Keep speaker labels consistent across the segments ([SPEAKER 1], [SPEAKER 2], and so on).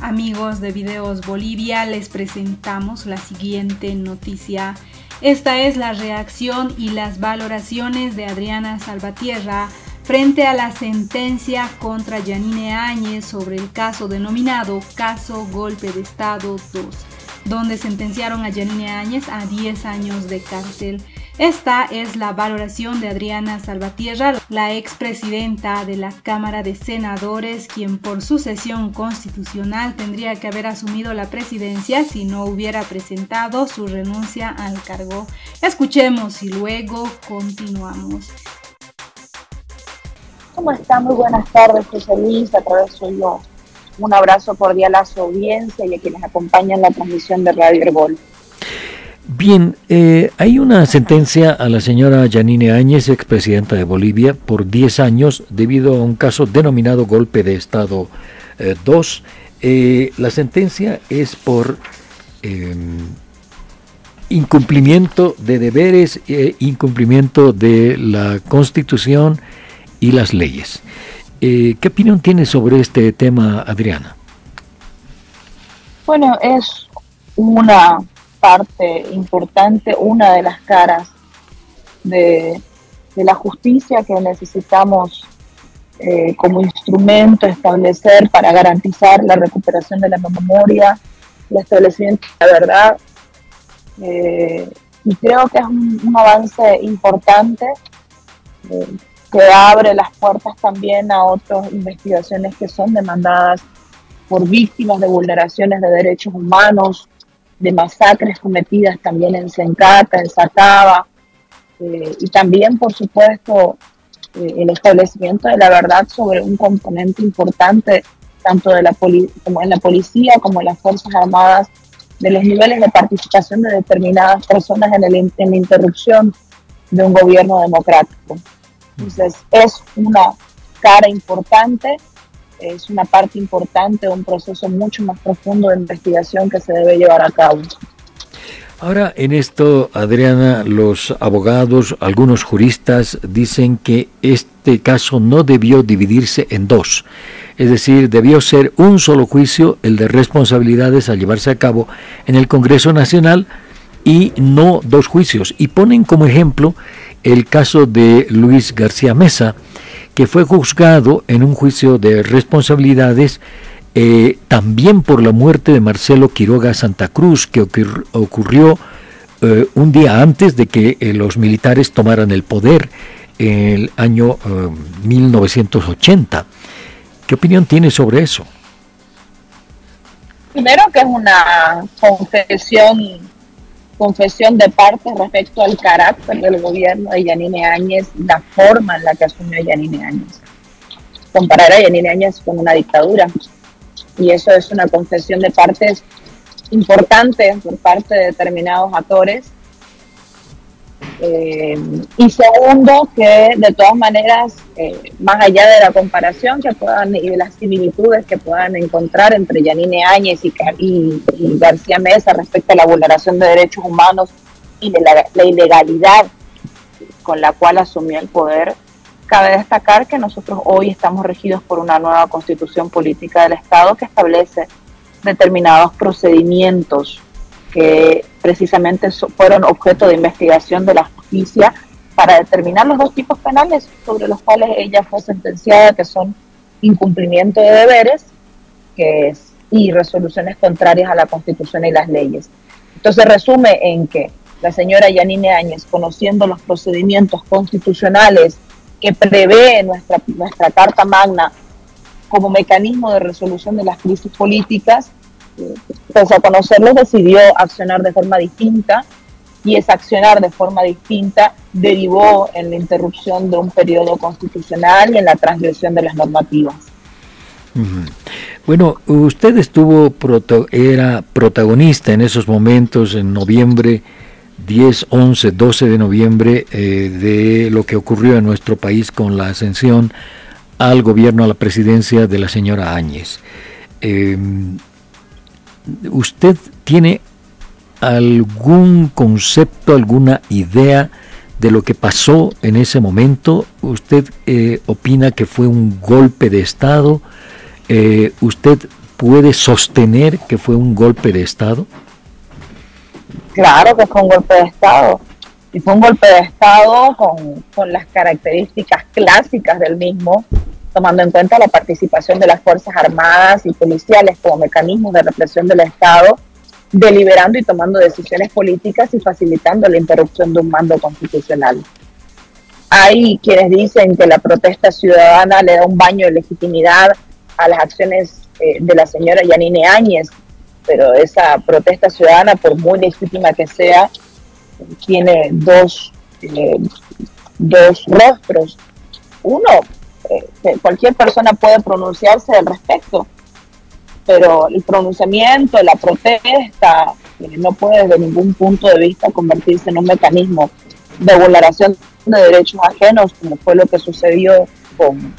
[SPEAKER 1] Amigos de Videos Bolivia, les presentamos la siguiente noticia. Esta es la reacción y las valoraciones de Adriana Salvatierra frente a la sentencia contra Yanine Áñez sobre el caso denominado Caso Golpe de Estado 2, donde sentenciaron a Yanine Áñez a 10 años de cárcel. Esta es la valoración de Adriana Salvatierra, la expresidenta de la Cámara de Senadores, quien por su sesión constitucional tendría que haber asumido la presidencia si no hubiera presentado su renuncia al cargo. Escuchemos y luego continuamos.
[SPEAKER 2] ¿Cómo está? Muy buenas tardes, José Luis. A través un abrazo cordial a su audiencia y a quienes acompañan la transmisión de Radio Herbol.
[SPEAKER 3] Bien, eh, hay una sentencia a la señora Yanine Áñez, expresidenta de Bolivia, por 10 años debido a un caso denominado golpe de Estado 2. Eh, eh, la sentencia es por em, incumplimiento de deberes e incumplimiento de la Constitución y las leyes. ¿Qué opinión tiene sobre este tema, Adriana?
[SPEAKER 2] Bueno, es una parte importante, una de las caras de, la justicia que necesitamos eh, como instrumento establecer para garantizar la recuperación de la memoria, el establecimiento de la verdad. Eh, y creo que es un, avance importante eh, que abre las puertas también a otras investigaciones que son demandadas por víctimas de vulneraciones de derechos humanos, de masacres cometidas también en Sencata, en Sacaba, eh, y también, por supuesto, eh, el establecimiento de la verdad sobre un componente importante tanto de la como en la policía como en las Fuerzas Armadas, de los niveles de participación de determinadas personas en, el, en la interrupción de un gobierno democrático. Entonces, es una cara importante es una parte importante de un proceso mucho más profundo de investigación que se debe llevar a cabo.
[SPEAKER 3] Ahora, en esto, Adriana, los abogados, algunos juristas dicen que este caso no debió dividirse en dos. Es decir, debió ser un solo juicio, el de responsabilidades a llevarse a cabo en el Congreso Nacional, y no dos juicios. Y ponen como ejemplo el caso de Luis García Mesa, que fue juzgado en un juicio de responsabilidades eh, también por la muerte de Marcelo Quiroga Santa Cruz, que ocurrió eh, un día antes de que eh, los militares tomaran el poder en el año 1980. ¿Qué opinión tiene sobre eso?
[SPEAKER 2] Primero que es una confesión confesión de parte respecto al carácter del gobierno de Yanine Áñez, la forma en la que asumió Yanine Áñez. Comparar a Yanine Áñez con una dictadura. Y eso es una confesión de partes importante por parte de determinados actores eh, y segundo, que de todas maneras, eh, más allá de la comparación que puedan y de las similitudes que puedan encontrar entre Yanine Áñez y, García Mesa respecto a la vulneración de derechos humanos y de la, ilegalidad con la cual asumió el poder, cabe destacar que nosotros hoy estamos regidos por una nueva constitución política del Estado que establece determinados procedimientos que precisamente fueron objeto de investigación de la justicia para determinar los dos tipos penales sobre los cuales ella fue sentenciada, que son incumplimiento de deberes que es, y resoluciones contrarias a la Constitución y las leyes. Entonces resume en que la señora Yanine Áñez, conociendo los procedimientos constitucionales que prevé nuestra, nuestra Carta Magna como mecanismo de resolución de las crisis políticas, pese a conocerlos, decidió accionar de forma distinta y ese accionar de forma distinta derivó en la interrupción de un periodo constitucional y en la transgresión de las normativas.
[SPEAKER 3] Bueno, usted estuvo, era protagonista en esos momentos, en noviembre 10, 11, 12 de noviembre, eh, de lo que ocurrió en nuestro país con la ascensión al gobierno, a la presidencia de la señora Áñez. Em, ¿Usted tiene algún concepto, alguna idea de lo que pasó en ese momento? ¿Usted eh, opina que fue un golpe de Estado? Eh, ¿Usted puede sostener que fue un golpe de Estado?
[SPEAKER 2] Claro que fue un golpe de Estado. Y fue un golpe de Estado con, con las características clásicas del mismo, tomando en cuenta la participación de las Fuerzas Armadas y policiales como mecanismos de represión del Estado, deliberando y tomando decisiones políticas y facilitando la interrupción de un mando constitucional. Hay quienes dicen que la protesta ciudadana le da un baño de legitimidad a las acciones eh, de la señora Yanine Áñez, pero esa protesta ciudadana, por muy legítima que sea, tiene dos, eh, dos rostros. Uno, eh, cualquier persona puede pronunciarse al respecto, pero el pronunciamiento, la protesta, no puede desde ningún punto de vista convertirse en un mecanismo de vulneración de derechos ajenos, como fue lo que sucedió con,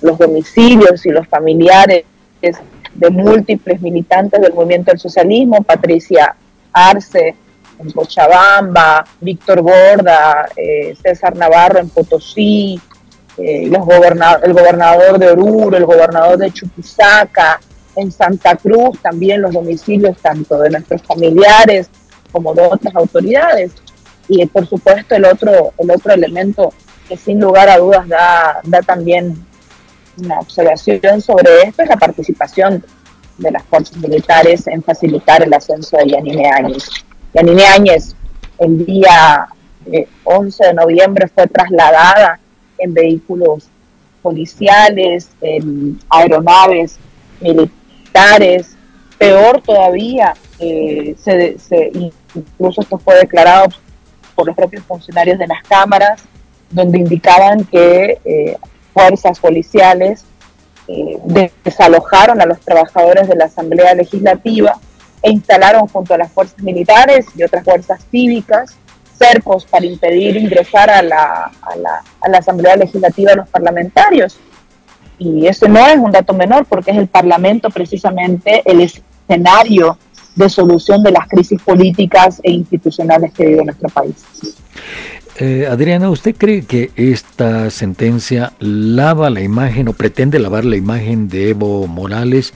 [SPEAKER 2] los domicilios y los familiares de múltiples militantes del movimiento del socialismo, Patricia Arce en Cochabamba, Víctor Borda, eh, César Navarro en Potosí, eh, los el gobernador de Oruro, el gobernador de Chuquisaca, en Santa Cruz también los domicilios tanto de nuestros familiares como de otras autoridades. Y por supuesto el otro, el otro elemento que sin lugar a dudas da, da también una observación sobre esto es la participación de las fuerzas militares en facilitar el ascenso de Yanine Áñez. Yanine Áñez el día 11 eh, de noviembre fue trasladada en vehículos policiales, en aeronaves militares, peor todavía, eh, se, incluso esto fue declarado por los propios funcionarios de las cámaras, donde indicaban que eh, fuerzas policiales eh, desalojaron a los trabajadores de la Asamblea Legislativa e instalaron junto a las fuerzas militares y otras fuerzas cívicas cercos para impedir ingresar a la, a la, a la Asamblea Legislativa a los parlamentarios. Y eso no es un dato menor porque es el Parlamento precisamente el escenario de solución de las crisis políticas e institucionales que vive nuestro país.
[SPEAKER 3] Eh, Adriana, ¿usted cree que esta sentencia lava la imagen o pretende lavar la imagen de Evo Morales,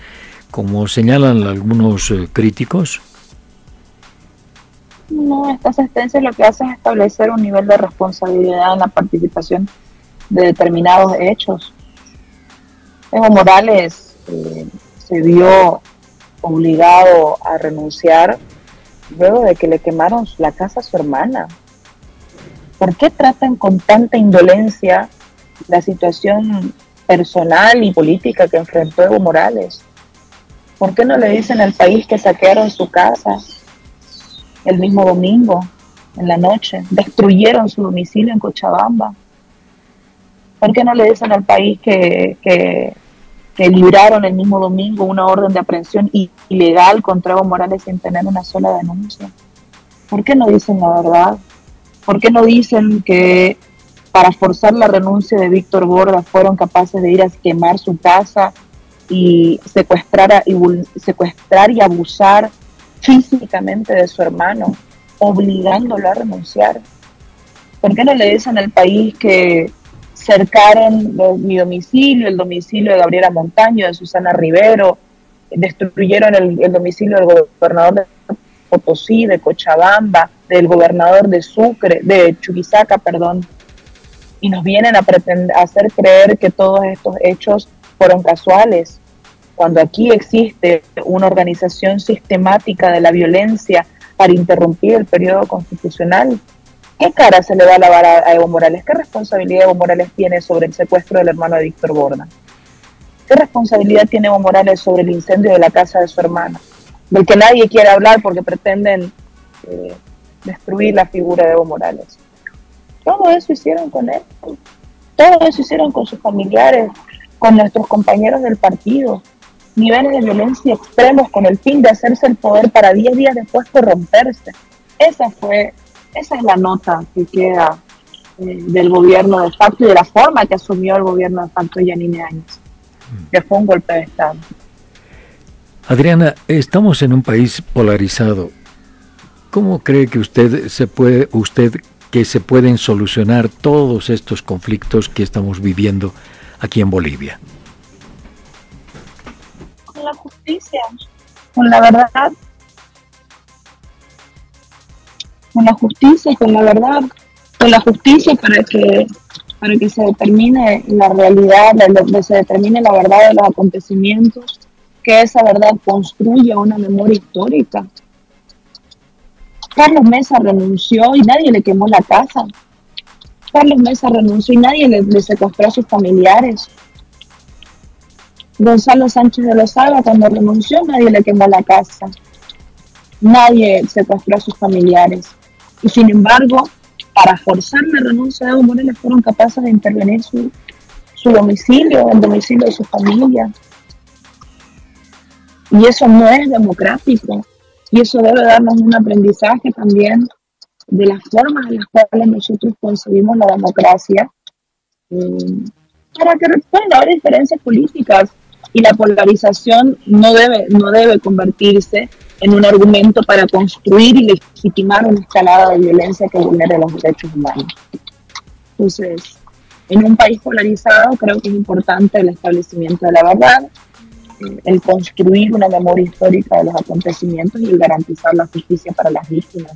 [SPEAKER 3] como señalan algunos eh, críticos?
[SPEAKER 2] No, esta sentencia lo que hace es establecer un nivel de responsabilidad en la participación de determinados hechos. Evo Morales eh, se vio obligado a renunciar luego de que le quemaron la casa a su hermana. ¿Por qué tratan con tanta indolencia la situación personal y política que enfrentó Evo Morales? ¿Por qué no le dicen al país que saquearon su casa el mismo domingo, en la noche? Destruyeron su domicilio en Cochabamba. ¿Por qué no le dicen al país que, que, que libraron el mismo domingo una orden de aprehensión ilegal contra Evo Morales sin tener una sola denuncia? ¿Por qué no dicen la verdad? ¿Por qué no dicen que para forzar la renuncia de Víctor Borda fueron capaces de ir a quemar su casa y secuestrar, y secuestrar y abusar físicamente de su hermano, obligándolo a renunciar? ¿Por qué no le dicen al país que cercaron mi domicilio, el domicilio de Gabriela Montaño, de Susana Rivero, destruyeron el, domicilio del gobernador de Potosí, de Cochabamba, del gobernador de Sucre, de Chuquisaca, perdón, y nos vienen a, hacer creer que todos estos hechos fueron casuales, cuando aquí existe una organización sistemática de la violencia para interrumpir el periodo constitucional. ¿Qué cara se le va a lavar a, Evo Morales? ¿Qué responsabilidad Evo Morales tiene sobre el secuestro del hermano de Víctor Borda? ¿Qué responsabilidad tiene Evo Morales sobre el incendio de la casa de su hermana? del que nadie quiere hablar porque pretenden eh, destruir la figura de Evo Morales. Todo eso hicieron con él, todo eso hicieron con sus familiares, con nuestros compañeros del partido, niveles de violencia extremos con el fin de hacerse el poder para 10 días después corromperse. Esa fue, esa es la nota que queda eh, del gobierno de facto y de la forma que asumió el gobierno de facto Yanine Áñez, que fue un golpe de Estado.
[SPEAKER 3] Adriana, estamos en un país polarizado. ¿Cómo cree que usted se puede, usted que se pueden solucionar todos estos conflictos que estamos viviendo aquí en Bolivia?
[SPEAKER 2] Con la justicia, con la verdad, con la justicia, con la verdad, con la justicia para que para que se determine la realidad, se determine la verdad de los acontecimientos, que esa verdad construya una memoria histórica. Carlos Mesa renunció y nadie le quemó la casa. Carlos Mesa renunció y nadie le, secuestró a sus familiares. Gonzalo Sánchez de Lozada cuando renunció nadie le quemó la casa. Nadie secuestró a sus familiares. Y sin embargo, para forzar la renuncia de Evo Morales fueron capaces de intervenir su, su domicilio, el domicilio de su familia. Y eso no es democrático. Y eso debe darnos un aprendizaje también de las formas en las cuales nosotros concebimos la democracia. Eh, para que pueden haber diferencias políticas y la polarización no debe, no debe convertirse en un argumento para construir y legitimar una escalada de violencia que vulnere los derechos humanos. Entonces, en un país polarizado creo que es importante el establecimiento de la verdad, eh, el construir una memoria histórica de los acontecimientos y el garantizar la justicia para las víctimas.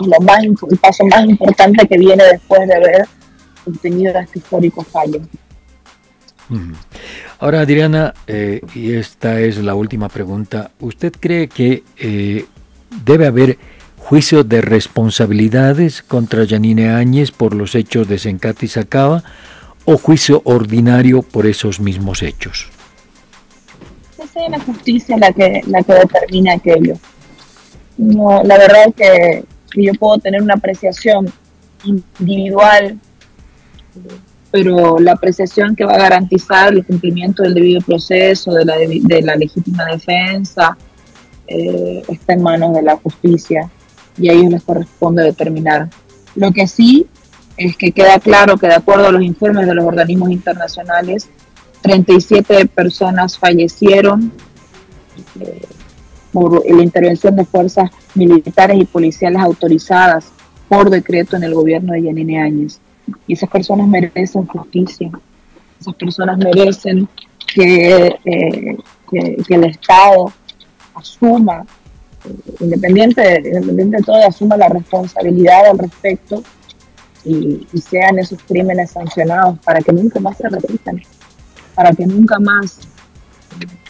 [SPEAKER 2] Y lo más, el paso más importante que viene después de haber obtenido este histórico fallo.
[SPEAKER 3] Ahora, Adriana, eh, y esta es la última pregunta, ¿usted cree que eh, debe haber juicio de responsabilidades contra Yanine Áñez por los hechos de Sencati Sacaba o juicio ordinario por esos mismos hechos?
[SPEAKER 2] Es la justicia la que, la que determina aquello. No, la verdad es que, que yo puedo tener una apreciación individual pero la apreciación que va a garantizar el cumplimiento del debido proceso, de la, legítima defensa, eh, está en manos de la justicia y a ellos les corresponde determinar. Lo que sí es que queda claro que de acuerdo a los informes de los organismos internacionales, 37 personas fallecieron eh, por la intervención de fuerzas militares y policiales autorizadas por decreto en el gobierno de Yanine Áñez. Y esas personas merecen justicia, esas personas merecen que, eh, el Estado asuma, eh, independiente, de todo, asuma la responsabilidad al respecto y, sean esos crímenes sancionados para que nunca más se repitan, para que nunca más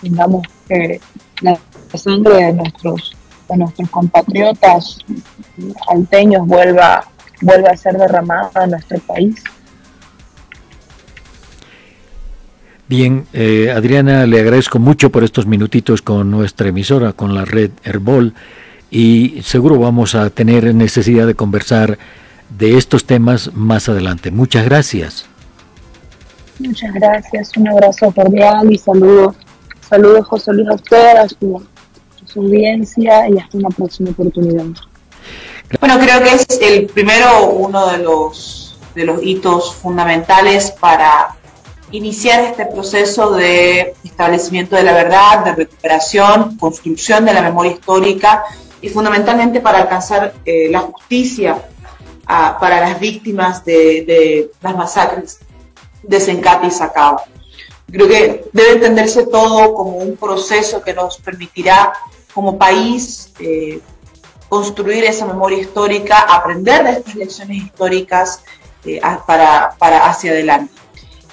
[SPEAKER 2] tengamos que la sangre de nuestros, de nuestros compatriotas alteños vuelva vuelva a ser derramada en nuestro país.
[SPEAKER 3] Bien, eh, Adriana, le agradezco mucho por estos minutitos con nuestra emisora, con la red Herbol, y seguro vamos a tener necesidad de conversar de estos temas más adelante. Muchas gracias.
[SPEAKER 2] Muchas gracias, un abrazo cordial y saludos, saludos José Luis a usted, a su audiencia y hasta una próxima oportunidad.
[SPEAKER 4] Bueno, creo que es el primero uno de los, de los hitos fundamentales para iniciar este proceso de establecimiento de la verdad, de recuperación, construcción de la memoria histórica y fundamentalmente para alcanzar eh, la justicia ah, para las víctimas de, las masacres de Sencate y Sacao. Creo que debe entenderse todo como un proceso que nos permitirá como país eh, construir esa memoria histórica, aprender de estas lecciones históricas eh, para, para hacia adelante.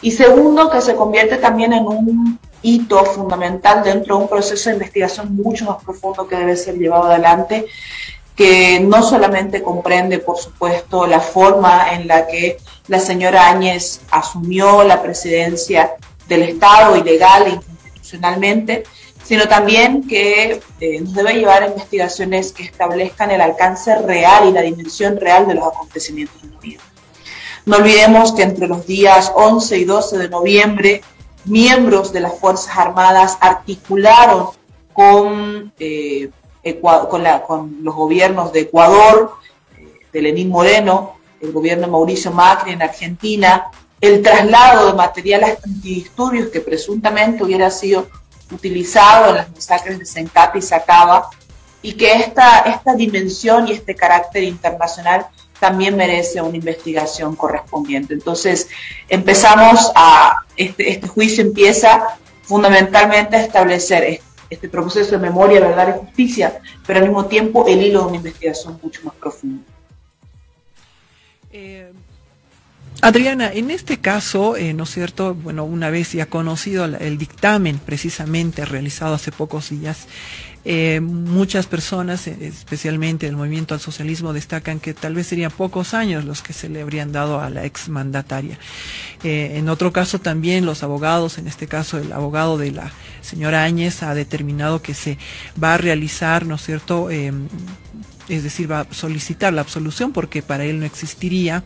[SPEAKER 4] Y segundo, que se convierte también en un hito fundamental dentro de un proceso de investigación mucho más profundo que debe ser llevado adelante, que no solamente comprende, por supuesto, la forma en la que la señora Áñez asumió la presidencia del Estado ilegal e inconstitucionalmente, sino también que eh, nos debe llevar a investigaciones que establezcan el alcance real y la dimensión real de los acontecimientos de noviembre. No olvidemos que entre los días 11 y 12 de noviembre, miembros de las Fuerzas Armadas articularon con, eh, con, los gobiernos de Ecuador, eh, de Lenín Moreno, el gobierno de Mauricio Macri en Argentina, el traslado de materiales antidisturbios que presuntamente hubiera sido utilizado en las masacres de Sencate y Sacaba, y que esta, esta dimensión y este carácter internacional también merece una investigación correspondiente. Entonces, empezamos a, este, este juicio empieza fundamentalmente a establecer este proceso de memoria, verdad y justicia, pero al mismo tiempo el hilo de una investigación mucho más profunda.
[SPEAKER 5] Eh, Adriana, en este caso, eh, ¿no es cierto? Bueno, una vez ya conocido el, dictamen precisamente realizado hace pocos días, eh, muchas personas, eh, especialmente del movimiento al socialismo, destacan que tal vez serían pocos años los que se le habrían dado a la exmandataria. en otro caso también los abogados, en este caso el abogado de la señora Áñez, ha determinado que se va a realizar, ¿no es cierto?, es decir, va a solicitar la absolución porque para él no existiría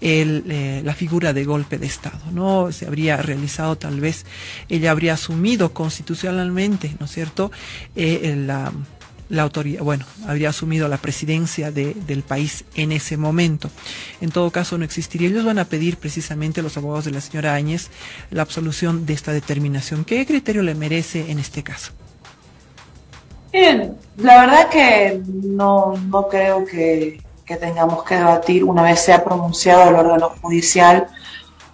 [SPEAKER 5] eh, la figura de golpe de Estado, ¿no? Se habría realizado tal vez, ella habría asumido constitucionalmente, ¿no es cierto?, eh, la, la autoridad, bueno, habría asumido la presidencia de, del país en ese momento. En todo caso, no existiría. Ellos van a pedir precisamente, los abogados de la señora Áñez, la absolución de esta determinación. ¿Qué criterio le merece en este caso?
[SPEAKER 4] Bien, la verdad que no, no creo que, tengamos que debatir una vez sea pronunciado el órgano judicial,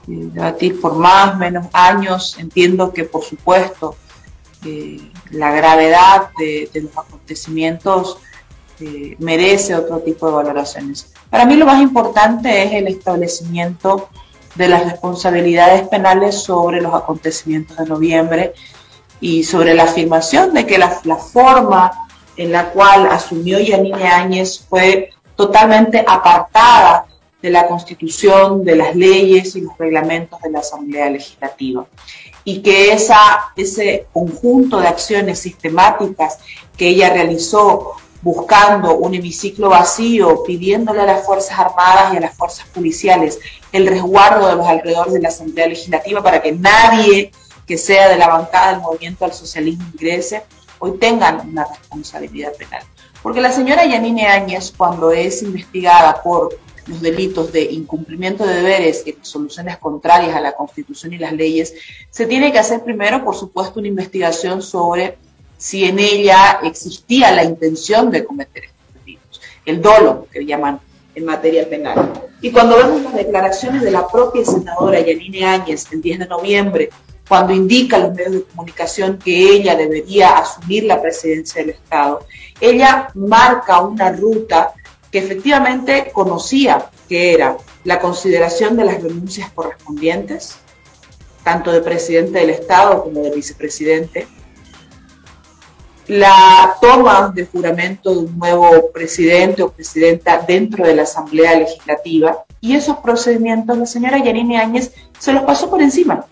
[SPEAKER 4] eh, debatir por más, menos años. Entiendo que, por supuesto, eh, la gravedad de, los acontecimientos eh, merece otro tipo de valoraciones. Para mí lo más importante es el establecimiento de las responsabilidades penales sobre los acontecimientos de noviembre y sobre la afirmación de que la, forma en la cual asumió Yanine Áñez fue totalmente apartada de la constitución, de las leyes y los reglamentos de la Asamblea Legislativa. Y que esa, ese conjunto de acciones sistemáticas que ella realizó buscando un hemiciclo vacío, pidiéndole a las Fuerzas Armadas y a las Fuerzas Policiales el resguardo de los alrededores de la Asamblea Legislativa para que nadie que sea de la bancada del movimiento al socialismo ingrese, hoy tengan una responsabilidad penal. Porque la señora Yanine Áñez, cuando es investigada por los delitos de incumplimiento de deberes y soluciones contrarias a la Constitución y las leyes, se tiene que hacer primero, por supuesto, una investigación sobre si en ella existía la intención de cometer estos delitos, el dolo que llaman en materia penal. Y cuando vemos las declaraciones de la propia senadora Yanine Áñez el 10 de noviembre, cuando indica a los medios de comunicación que ella debería asumir la presidencia del Estado, ella marca una ruta que efectivamente conocía que era la consideración de las renuncias correspondientes, tanto de presidente del Estado como de vicepresidente, la toma de juramento de un nuevo presidente o presidenta dentro de la Asamblea Legislativa, y esos procedimientos la señora Yanine Áñez se los pasó por encima.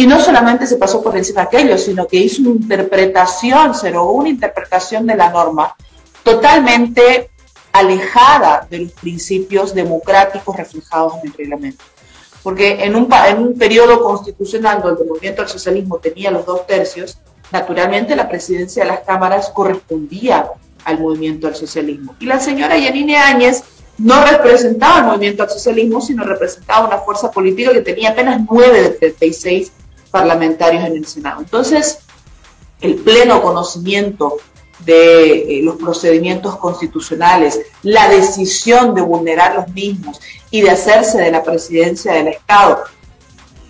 [SPEAKER 4] Y no solamente se pasó por encima de aquello, sino que hizo una interpretación, o una interpretación de la norma totalmente alejada de los principios democráticos reflejados en el reglamento. Porque en un, en un periodo constitucional donde el movimiento al socialismo tenía los dos tercios, naturalmente la presidencia de las cámaras correspondía al movimiento al socialismo. Y la señora Yanine Áñez no representaba el movimiento al socialismo, sino representaba una fuerza política que tenía apenas 9 de 36 parlamentarios en el Senado. Entonces, el pleno conocimiento de eh, los procedimientos constitucionales, la decisión de vulnerar los mismos y de hacerse de la presidencia del Estado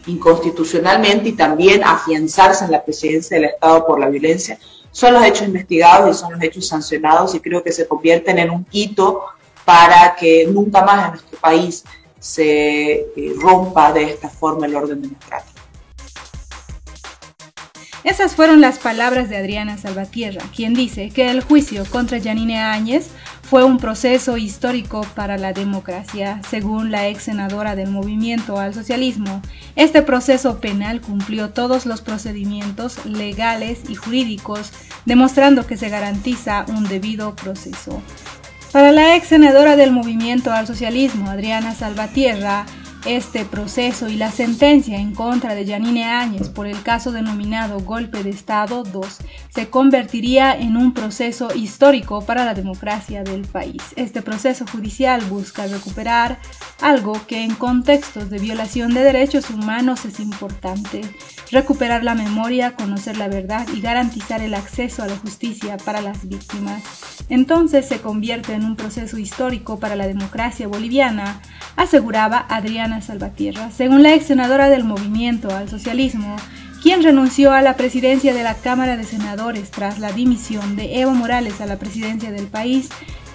[SPEAKER 4] inconstitucionalmente y también afianzarse en la presidencia del Estado por la violencia, son los hechos investigados y son los hechos sancionados y creo que se convierten en un hito para que nunca más en nuestro país se eh, rompa de esta forma el orden democrático.
[SPEAKER 1] Esas fueron las palabras de Adriana Salvatierra, quien dice que el juicio contra Yanine Áñez fue un proceso histórico para la democracia. Según la ex senadora del movimiento al socialismo, este proceso penal cumplió todos los procedimientos legales y jurídicos, demostrando que se garantiza un debido proceso. Para la ex senadora del movimiento al socialismo, Adriana Salvatierra, este proceso y la sentencia en contra de Yanine Áñez por el caso denominado Golpe de Estado 2 se convertiría en un proceso histórico para la democracia del país. Este proceso judicial busca recuperar algo que en contextos de violación de derechos humanos es importante, recuperar la memoria, conocer la verdad y garantizar el acceso a la justicia para las víctimas. Entonces se convierte en un proceso histórico para la democracia boliviana, aseguraba Adriana Salvatierra. Según la ex senadora del movimiento al socialismo, quien renunció a la presidencia de la Cámara de Senadores tras la dimisión de Evo Morales a la presidencia del país,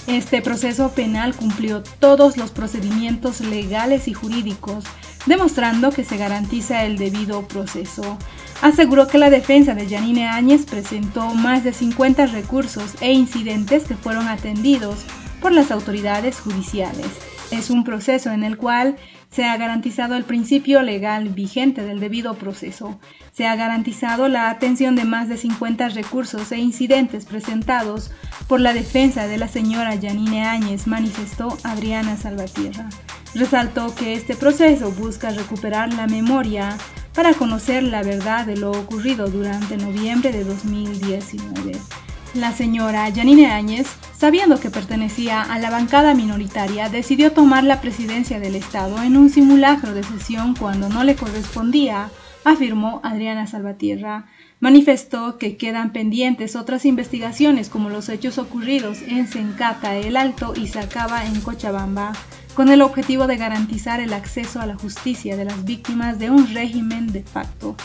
[SPEAKER 1] este proceso penal cumplió todos los procedimientos legales y jurídicos, demostrando que se garantiza el debido proceso. Aseguró que la defensa de Yanine Áñez presentó más de 50 recursos e incidentes que fueron atendidos por las autoridades judiciales. Es un proceso en el cual se ha garantizado el principio legal vigente del debido proceso. Se ha garantizado la atención de más de 50 recursos e incidentes presentados por la defensa de la señora Yanine Áñez, manifestó Adriana Salvatierra. Resaltó que este proceso busca recuperar la memoria para conocer la verdad de lo ocurrido durante noviembre de 2019. La señora Yanine Áñez, sabiendo que pertenecía a la bancada minoritaria, decidió tomar la presidencia del Estado en un simulacro de sesión cuando no le correspondía, afirmó Adriana Salvatierra. Manifestó que quedan pendientes otras investigaciones como los hechos ocurridos en Sencata, El Alto y Sacaba en Cochabamba, con el objetivo de garantizar el acceso a la justicia de las víctimas de un régimen de facto.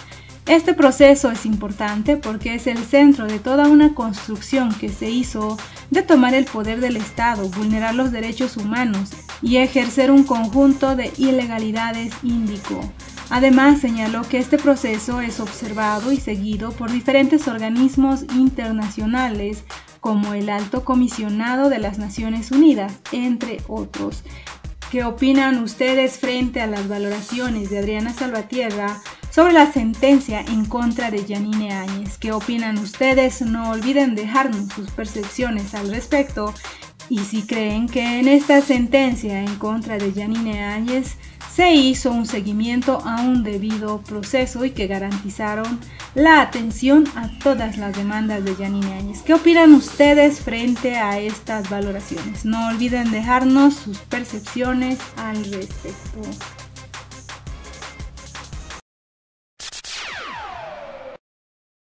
[SPEAKER 1] Este proceso es importante porque es el centro de toda una construcción que se hizo de tomar el poder del Estado, vulnerar los derechos humanos y ejercer un conjunto de ilegalidades, indicó. Además, señaló que este proceso es observado y seguido por diferentes organismos internacionales como el Alto Comisionado de las Naciones Unidas, entre otros. ¿Qué opinan ustedes frente a las valoraciones de Adriana Salvatierra sobre la sentencia en contra de Yanine Áñez. ¿Qué opinan ustedes? No olviden dejarnos sus percepciones al respecto y si creen que en esta sentencia en contra de Yanine Áñez se hizo un seguimiento a un debido proceso y que garantizaron la atención a todas las demandas de Yanine Áñez. ¿Qué opinan ustedes frente a estas valoraciones? No olviden dejarnos sus percepciones al respecto.